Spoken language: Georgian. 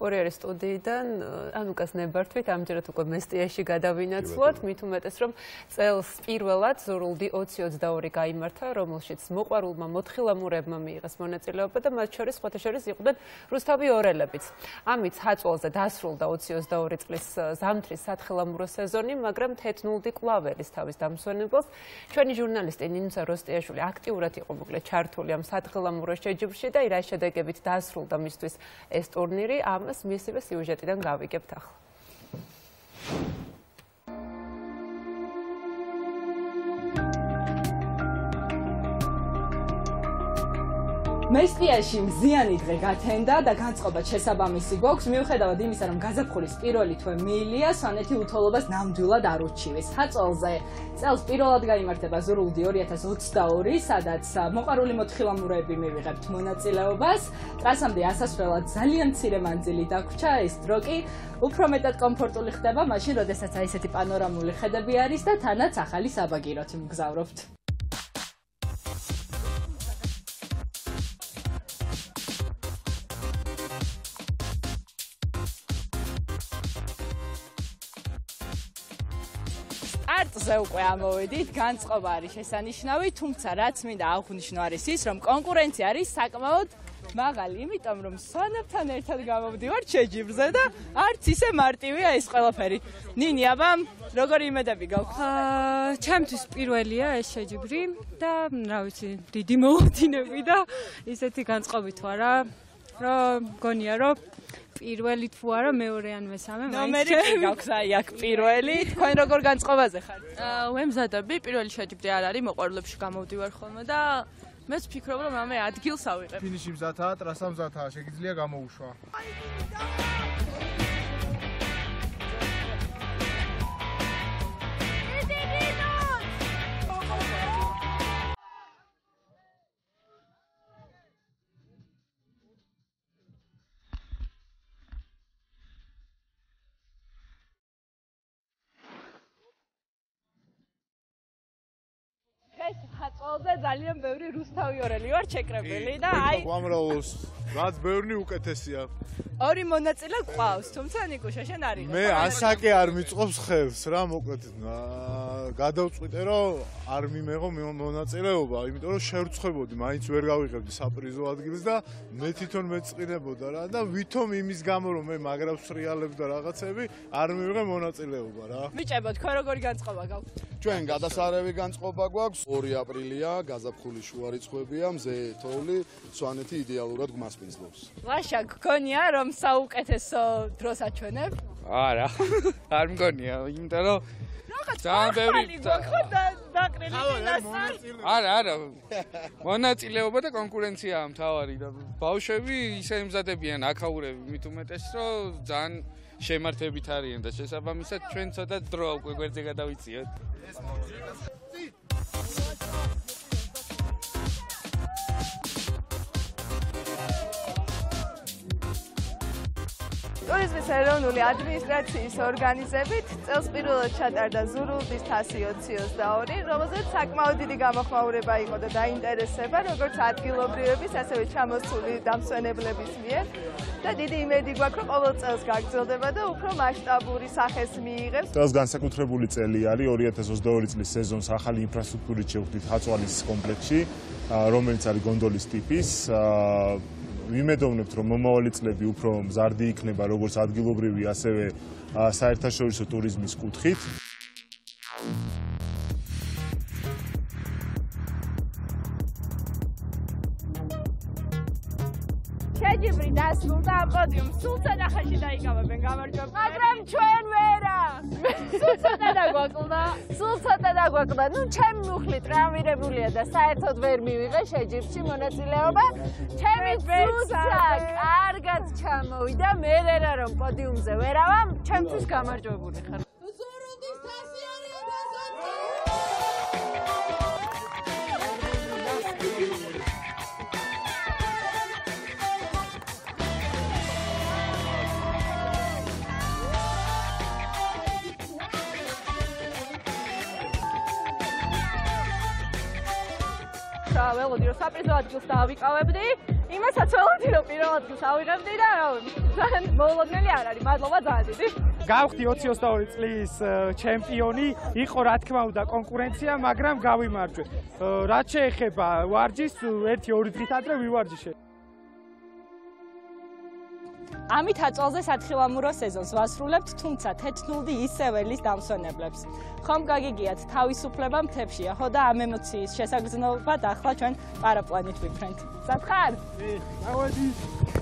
კორერის სტუდიიდან ანუკას ნებართვით ამჯერად უკვე მესტიაში გადავინაცვლოთ მით უმეტეს რომ წელს პირველად ზურულდი 2022 გამართა რომელშიც მოყვარულმა მოთხილამურებმა მიიღეს მონაწილეობა და მათ შორის ფოთაშორის იყვნენ რუსთავი ორელებიც. ამით ხაწვალზე დასრულდა 2022 წლის ზამთრის სათხილამურო სეზონი მაგრამ თეთნულდი კლაველის თავის დამსვენებელს ჩვენი ჟურნალისტი ნინუცა როსტიაშვილი აქტიურად იყო მოკლედ ჩართული ამ სათხილამურო შეჯიბრში და ირა შედეგებით დასრულდა მისთვის ეს ტურნირი. ამ ამას მისივე სიუჟეტიდან გავიგებთ ახლა. მესტიაში მზიანი დღე გათენდა და განწყობა შესაბამისი გვაქვს მიუხედავად იმისა რომ გაზაფხულის პირველი თვე მიილია სვანეთი უთოლობას ნამდვილად არ უჩივეს ხაწოლზე წელს პირველად გამართება ზურულდი 2022 სადაც მოყარული მოთხილამურეები მივიღებთ მონაწილეობას. ტრასამდე ასასვლელად ძალიან მცირე მანძილი დაგვრჩა ეს დრო კი უფრო მეტად კომფორტული ხდება მაშინ როდესაც აი ესეთი პანორამული ხედები არის და თანაც ახალი საბაგიროთი მგზავრობთ სტარტზე უკვე ამოვედით, განწყობა არის შესანიშნავი, თუმცა რაც მინდა აღვნიშნო არის ის, რომ კონკურენცია არის საკმაოდ მაღალი, იმიტომ რომ სვანებთან ერთად გამოვდივარ შეჯიბრზე და არც ისე მარტივია ეს ყველაფერი. ნინი, აბა, როგორი იმედები გაქვს? აა, ჩემთვის პირველია ეს შეჯიბრი და რა ვიცი, დიდი მოლოდინები და ისეთი განწყობით ვარ რა. რომ გონია რომ პირველი თუ არა მეორე ან მესამე მაინც ნომერი კი გაქვს აი აქ პირველი. თქვენ როგორ განწყობაზე ხართ? აა ვემზადები პირველი შეჯიბდი არ არის მოყვარულებში გამოვდივარ ხოლმე და მეც ფიქრობ რომ ამე ადგილს ავიღებ. ფინიში მზადაა ტრასა მზადაა შეგიძლია გამოუშვა ხაწოლზე ძალიან ბევრი რუსთავი ორელი ვარ ჩეკრებელი და აი უამრავოს რაც ბევრი უკეთესია. ორი მონაწილე ყავს თუმცა ნიკუშა შენ არის მე ასაკე არ მიწყობს ხელს რა მოკლედ. გადავწყვიტე რომ არ მიმეღო მონაწილეობა იმიტომ რომ შევრცხებოდი მაინც ვერ გავიღებდი საპრიზო ადგილს და მე თვითონ მეწყინებოდა რა და ვითომ იმის გამო რომ მე მაგრავს რეალებს და რაღაცები არ მივიღე მონაწილეობა რა. მიჭებო თქვენ როგორი განწყობა გაქვთ ჩვენ გადასარევი განწყობა გვაქვს 2 აპრილია გაზაფხულის შუა რიცხვებია მზე თოვლი სვანეთი იდეალურად გმასპინძლობს. ვაშა გქონია რომ საუკეთესო დროს აჩვენებ არა არ მგონია იმიტომ რომ ძალიან ბევრი დაყრილი არა არა მონაწილეობა და კონკურენციაა მთავარი და ბავშვები ისე იმზადებიან აკაურები მით უმეტეს რომ ძალიან შემართებით არიან და შესაბამისად ჩვენ ცოტა დრო უკვე გვერდზე გადავიწიოთ. ტურიზმის ეროვნული ადმინისტრაციის ორგანიზებით წელს პირველად ჩატარდა ზურულდის 122, რომელზეც საკმაოდ დიდი გამოხმაურება იყო და დაინტერესება როგორც ადგილობრივების, ასევე ჩამოსული დამსვენებლების მიერ. და დიდი იმედი გვაქვს, რომ ყოველ წელს გაგრძელდება და უფრო მასშტაბური სახეს მიიღებს. წელს განსაკუთრებული წელი არის 2022 წლის სეზონს ახალი ინფრასტრუქტურით შევხვდით ხაწვალის კომპლექსში, რომელიც არის გონდოლის ტიპის. ვიმედოვნებთ, რომ მომავალი წლები უფრო მზარდი იქნება როგორც ადგილობრივი, ასევე საერთაშორისო ტურიზმის კუთხით. შეჯიბრი დასრულდა ამ პოდიუმს. სულ ცოტა ხანში დაიკავებენ გამარჯვება. მაგრამ ჩვენ ვერა. სულ ცოტა დაგვაკლდა. სულ ცოტა დაგვაკლდა. ნუ ჩემი მუხლი ტრამირებულია და საერთოდ ვერ მივიღე შეჯიბრში მონაწილეობა. ჩემი ძუძა კარგად ჩამოვიდა. მე ვერა რომ პოდიუმზე ვერავა. ჩემთვის გამარჯვებული ხარ. და ველოდი რომ საპრიზო ადგილს დავიკავებდი იმასაც ველოდი რომ პირველ ადგილს ავიღებდი და თან მოულოდნელი არ არის. მადლობა ძალიან დიდი. გავხდი 2022 წლის ჩემპიონი, იყო რა თქმა უნდა კონკურენცია, მაგრამ გავიმარჯვე. Რაც შეეხება ვარჯიშს, 1-2 დღით ადრე ვივარჯიშე. ამით აწვალზე სათხილამურო სეზონს ვასრულებთ, თუმცა თეთნული ისევე ლის დამსვენებლებს. ხომ გაგიგიათ, თავისუფლება მთებშია, ხო და ამ ემოციის შესაგრძნობა და ახლა ჩვენ პარაპლანით ვიფრენთ. სათხარ? წავედი.